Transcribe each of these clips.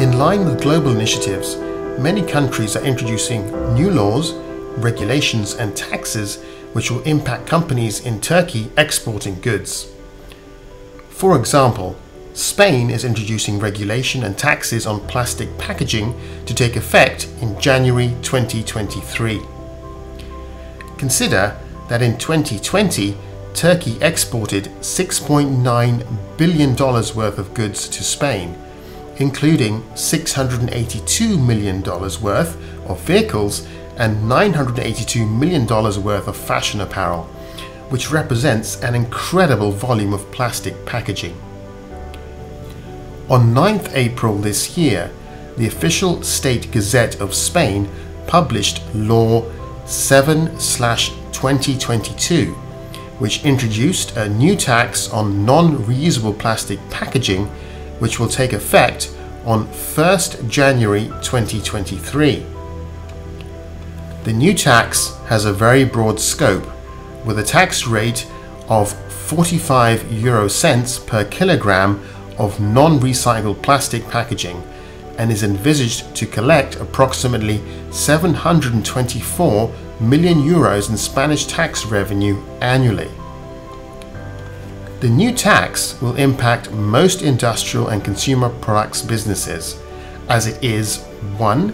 In line with global initiatives, many countries are introducing new laws, regulations, and taxes which will impact companies in Turkey exporting goods. For example, Spain is introducing regulation and taxes on plastic packaging to take effect in January 2023. Consider that in 2020, Turkey exported $6.9 billion worth of goods to Spain, including $682 million worth of vehicles and $982 million worth of fashion apparel, which represents an incredible volume of plastic packaging. On 9th April this year, the official State Gazette of Spain published Law 7 2022, which introduced a new tax on non reusable plastic packaging, which will take effect on 1st January 2023. The new tax has a very broad scope, with a tax rate of 45 euro cents per kilogram of non recycled plastic packaging and is envisaged to collect approximately 724 million euros in Spanish tax revenue annually. The new tax will impact most industrial and consumer products businesses, as it is 1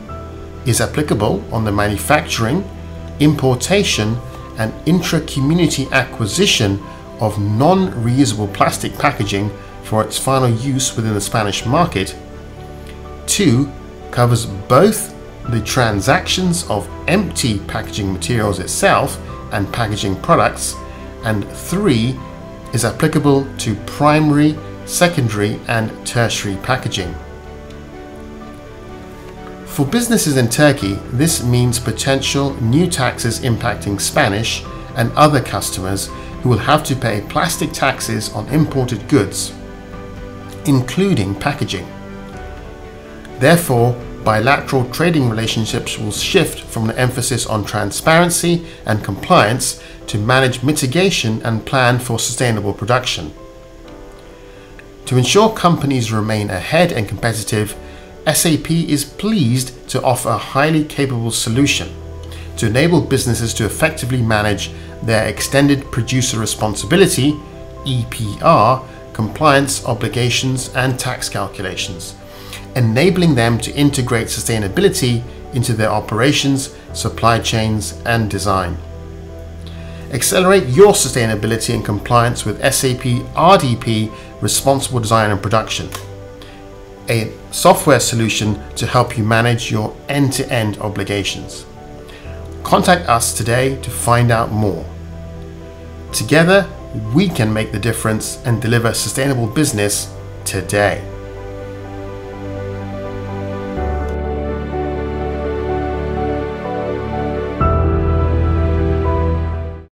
is applicable on the manufacturing, importation, and intra community acquisition of non reusable plastic packaging for its final use within the Spanish market. 2. Covers both the transactions of empty packaging materials itself and packaging products. And 3. Is applicable to primary, secondary, and tertiary packaging. For businesses in Turkey, this means potential new taxes impacting Spanish and other customers who will have to pay plastic taxes on imported goods, including packaging. Therefore, bilateral trading relationships will shift from an emphasis on transparency and compliance to manage mitigation and plan for sustainable production. To ensure companies remain ahead and competitive, SAP is pleased to offer a highly capable solution to enable businesses to effectively manage their extended producer responsibility EPR compliance obligations and tax calculations, enabling them to integrate sustainability into their operations, supply chains, and design. Accelerate your sustainability and compliance with SAP RDP Responsible Design and Production a software solution to help you manage your end to end obligations. Contact us today to find out more. Together, we can make the difference and deliver sustainable business today.